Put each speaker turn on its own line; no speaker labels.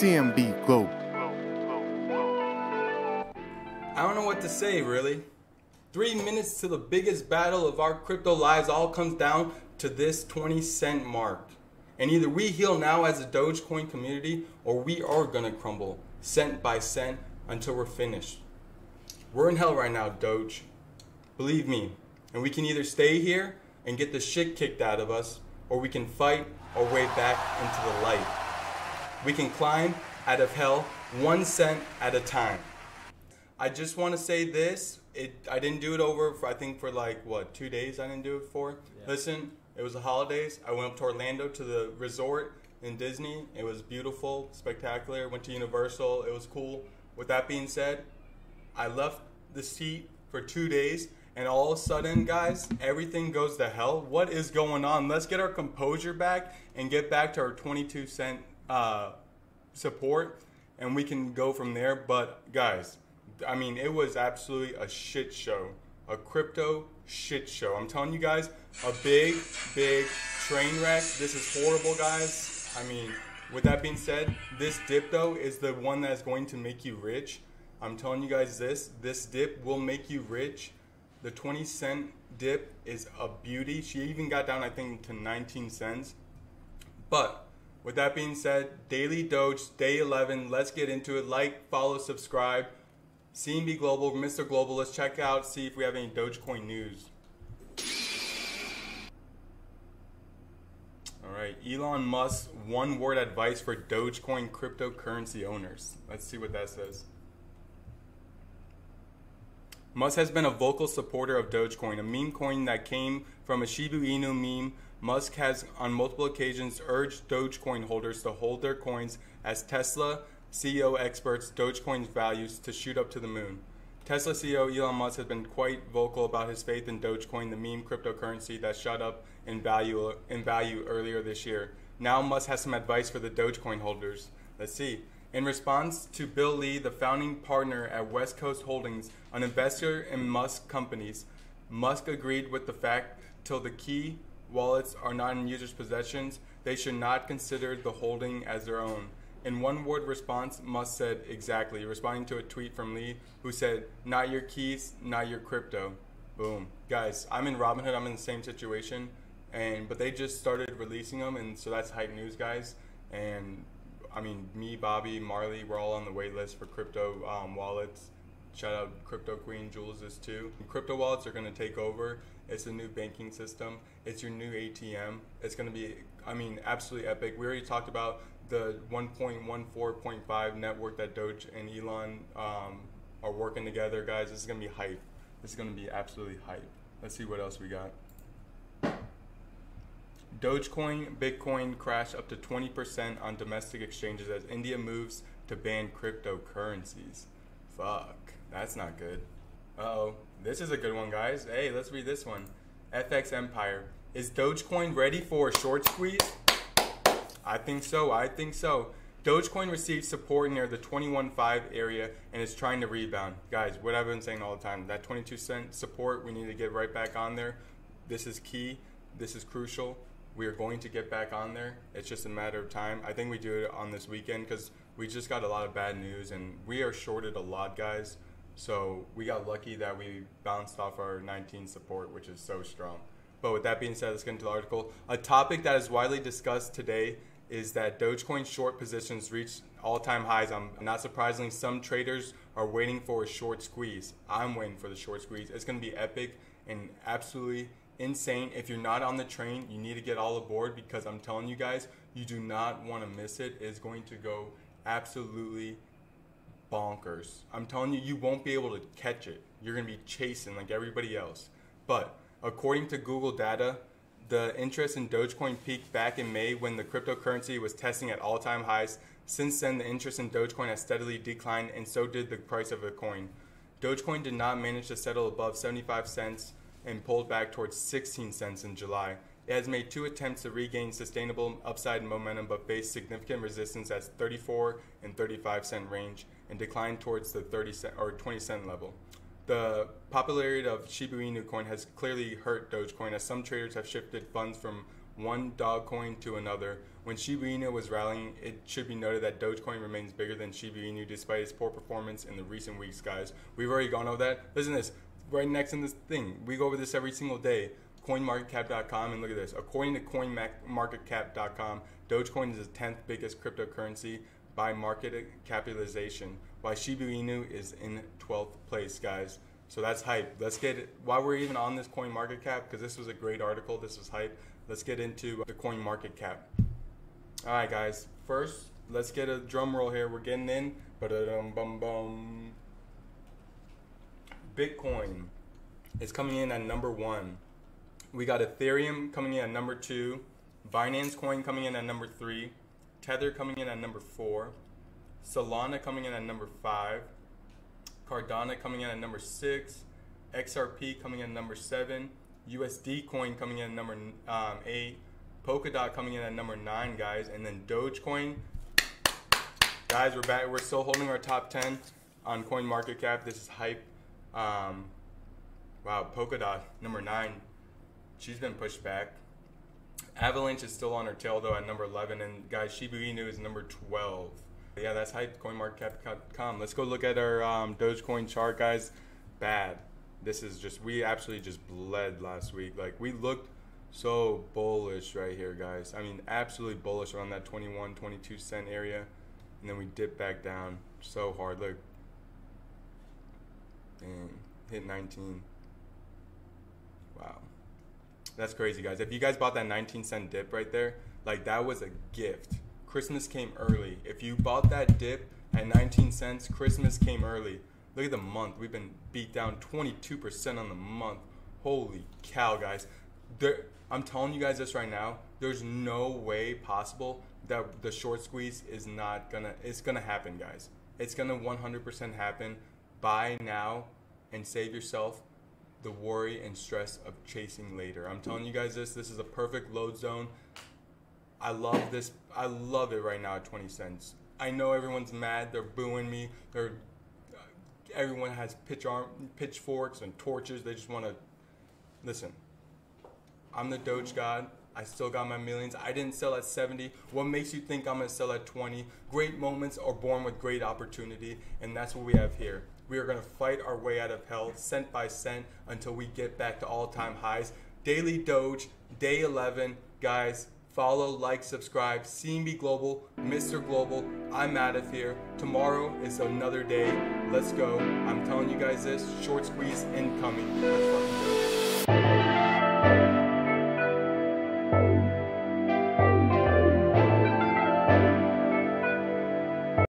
CMB Global.
I don't know what to say, really. Three minutes to the biggest battle of our crypto lives all comes down to this 20 cent mark. And either we heal now as a Dogecoin community or we are gonna crumble cent by cent until we're finished. We're in hell right now, Doge. Believe me. And we can either stay here and get the shit kicked out of us or we can fight our way back into the light. We can climb out of hell one cent at a time. I just want to say this. It I didn't do it over for I think for like what two days I didn't do it for. Listen, it was the holidays. I went up to Orlando to the resort in Disney. It was beautiful, spectacular. Went to Universal. It was cool. With that being said, I left the seat for two days, and all of a sudden, guys, everything goes to hell. What is going on? Let's get our composure back and get back to our 22 cent uh, support, and we can go from there. But guys, I mean, it was absolutely a shit show, a crypto shit show. I'm telling you guys, a big, big train wreck. This is horrible, guys. I mean, with that being said, this dip though is the one that's going to make you rich. I'm telling you guys this, this dip will make you rich. The 20 cent dip is a beauty. She even got down, I think, to 19 cents. But with that being said, Daily Doge, day 11. Let's get into it. Like, follow, subscribe. CMB Global, Mr. Global. Let's check out, see if we have any Dogecoin news. All right, Elon Musk, one word advice for Dogecoin cryptocurrency owners. Let's see what that says. Musk has been a vocal supporter of Dogecoin, a meme coin that came from a Shiba Inu meme. Musk has on multiple occasions urged Dogecoin holders to hold their coins as Tesla CEO experts Dogecoin's values to shoot up to the moon. Tesla CEO Elon Musk has been quite vocal about his faith in Dogecoin, the meme cryptocurrency that shot up in value in value earlier this year. Now Musk has some advice for the Dogecoin holders. Let's see. In response to Bill Lee, the founding partner at West Coast Holdings, an investor in Musk companies, Musk agreed with the fact till the key wallets are not in users' possessions, they should not consider the holding as their own. In one word response, Musk said exactly, responding to a tweet from Lee who said, Not your keys, not your crypto. Boom. Guys, I'm in Robinhood, I'm in the same situation. And but they just started releasing them and so that's hype news guys. And I mean me, Bobby, Marley, we're all on the wait list for crypto um, wallets. Shout out Crypto Queen, Jules is too. Crypto wallets are gonna take over. It's a new banking system. It's your new ATM. It's gonna be, I mean, absolutely epic. We already talked about the 1.14.5 network that Doge and Elon um, are working together, guys. This is gonna be hype. This is gonna be absolutely hype. Let's see what else we got. Dogecoin, Bitcoin crash up to 20% on domestic exchanges as India moves to ban cryptocurrencies. Fuck, that's not good. Uh oh, this is a good one, guys. Hey, let's read this one. FX Empire. Is Dogecoin ready for a short squeeze? I think so. I think so. Dogecoin received support near the 21.5 area and is trying to rebound. Guys, what I've been saying all the time, that 22 cent support, we need to get right back on there. This is key. This is crucial. We are going to get back on there. It's just a matter of time. I think we do it on this weekend because we just got a lot of bad news and we are shorted a lot, guys. So we got lucky that we bounced off our 19 support, which is so strong. But with that being said, let's get into the article. A topic that is widely discussed today is that Dogecoin short positions reached all-time highs. I'm not surprisingly, some traders are waiting for a short squeeze. I'm waiting for the short squeeze. It's going to be epic and absolutely insane. If you're not on the train, you need to get all aboard because I'm telling you guys, you do not want to miss it. It's going to go absolutely bonkers. I'm telling you, you won't be able to catch it. You're going to be chasing like everybody else. But according to Google data, the interest in Dogecoin peaked back in May when the cryptocurrency was testing at all time highs. Since then, the interest in Dogecoin has steadily declined, and so did the price of the coin. Dogecoin did not manage to settle above 75 cents and pulled back towards 16 cents in July. It has made two attempts to regain sustainable upside momentum but faced significant resistance at 34 and 35 cent range and declined towards the 30 cent or 20 cent level. The popularity of Shiba Inu coin has clearly hurt Dogecoin as some traders have shifted funds from one dog coin to another. When Shiba Inu was rallying, it should be noted that Dogecoin remains bigger than Shiba Inu despite its poor performance in the recent weeks, guys. We've already gone over that. Listen to this. Right next in this thing. We go over this every single day. CoinMarketCap.com and look at this. According to CoinMarketCap.com, Dogecoin is the 10th biggest cryptocurrency by market capitalization, while Shiba Inu is in 12th place, guys. So that's hype. Let's get it. While we're even on this coin market cap, because this was a great article, this was hype. Let's get into the coin market cap. All right, guys. First, let's get a drum roll here. We're getting in. Ba-da-dum, bum, bum. Bitcoin is coming in at number one. We got Ethereum coming in at number two. Binance Coin coming in at number three. Tether coming in at number four. Solana coming in at number five. Cardano coming in at number six, XRP coming in at number seven, USD coin coming in at number um, eight, Polkadot coming in at number nine, guys, and then Dogecoin. Guys, we're back. We're still holding our top ten on Coin Market Cap. This is hype. Um, wow, Polkadot number nine. She's been pushed back. Avalanche is still on her tail though at number 11, and guys, Shiba Inu is number 12 yeah, that's hype. CoinMarketCap.com. Let's go look at our um, Dogecoin chart, guys. Bad. This is just we absolutely just bled last week. Like we looked so bullish right here, guys. I mean, absolutely bullish around that 21, 22 cent area, and then we dip back down so hard. Look, and hit 19. Wow, that's crazy, guys. If you guys bought that 19 cent dip right there, like that was a gift Christmas came early. If you bought that dip at 19 cents, Christmas came early. Look at the month. We've been beat down 22% on the month. Holy cow, guys. There, I'm telling you guys this right now. There's no way possible that the short squeeze is not gonna. It's gonna happen, guys. It's gonna 100% happen. Buy now and save yourself the worry and stress of chasing later. I'm telling you guys this. This is a perfect load zone. I love this. I love it right now at 20 cents. I know everyone's mad. They're booing me. They're everyone has pitch arm, pitchforks and torches. They just want to listen. I'm the Doge God. I still got my millions. I didn't sell at 70. What makes you think I'm going to sell at 20? Great moments are born with great opportunity, and that's what we have here. We are going to fight our way out of hell, cent by cent, until we get back to all time highs. Daily Doge, day 11. Guys, Follow, like, subscribe. CMB Global, Mr. Global. I'm out of here. Tomorrow is another day. Let's go. I'm telling you guys this short squeeze incoming.